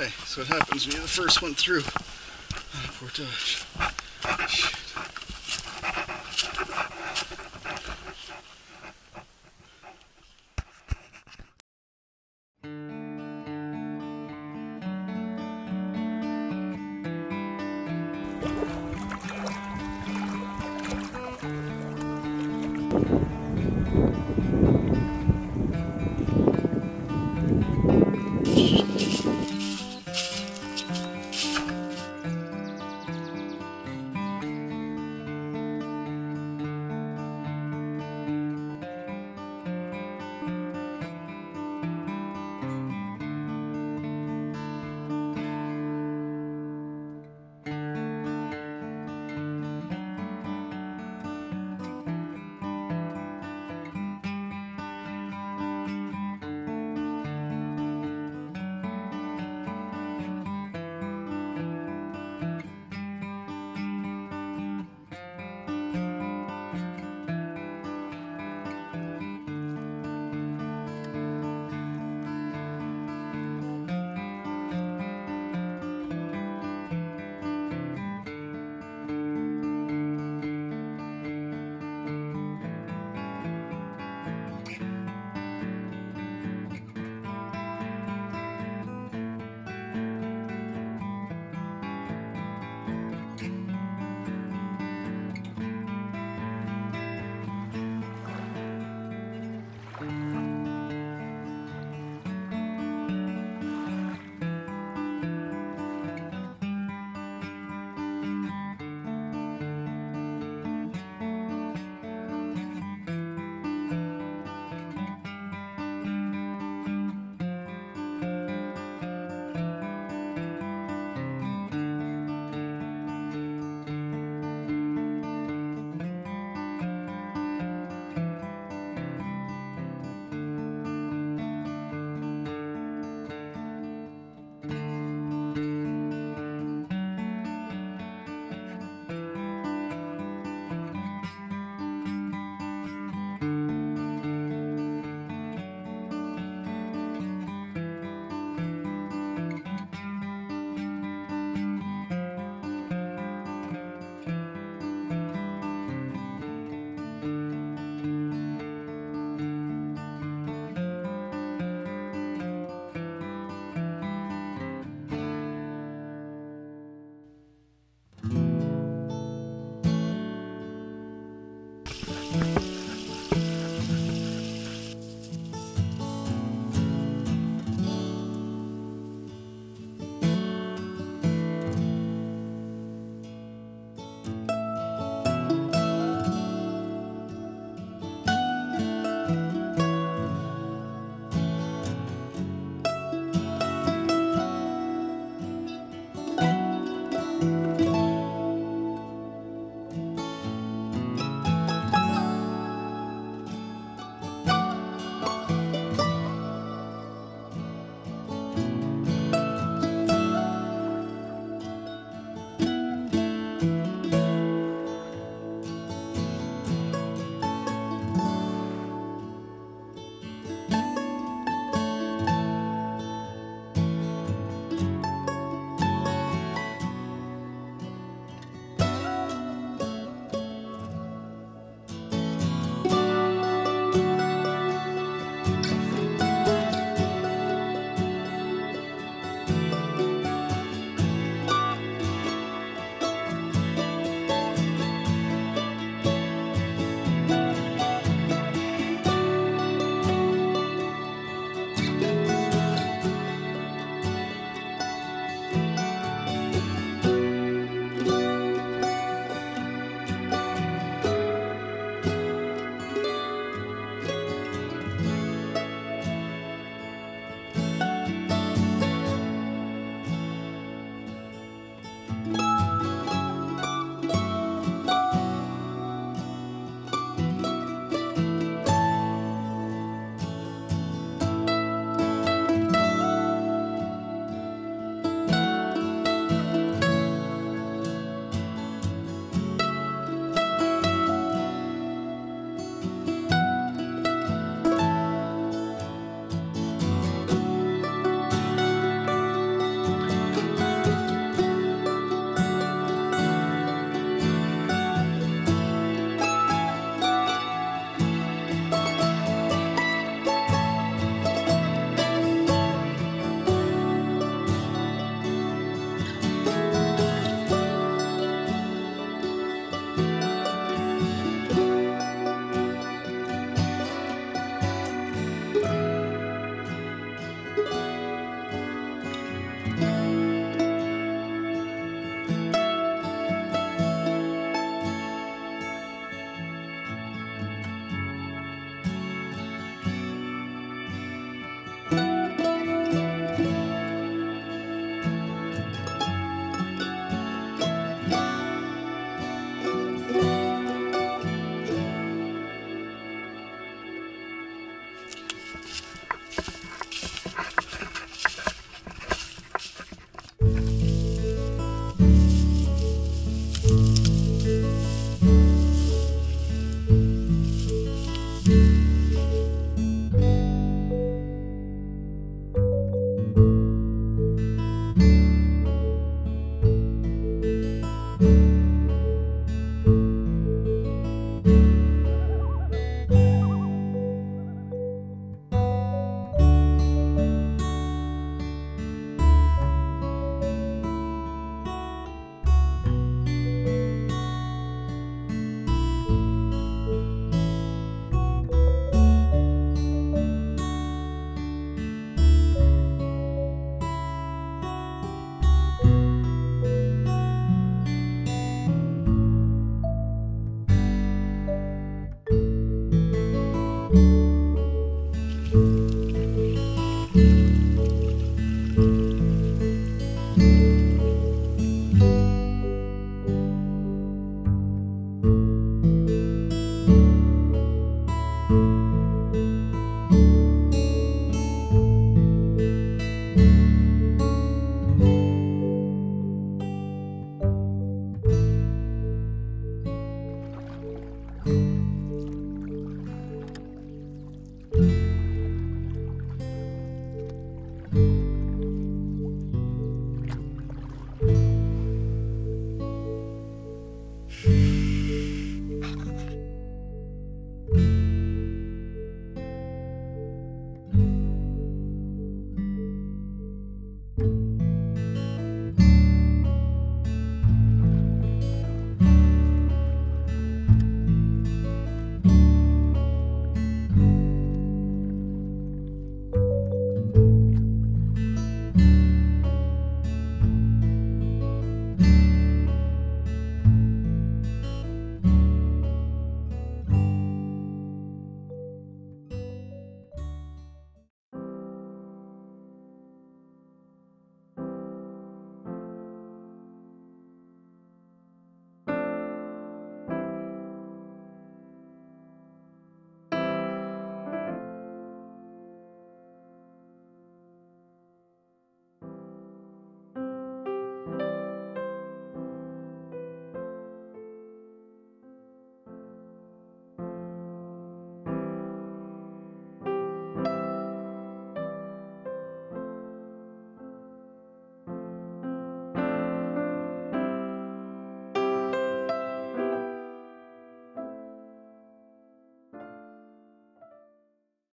Okay, so what happens when you're the first one through Oh, poor portage. Shit.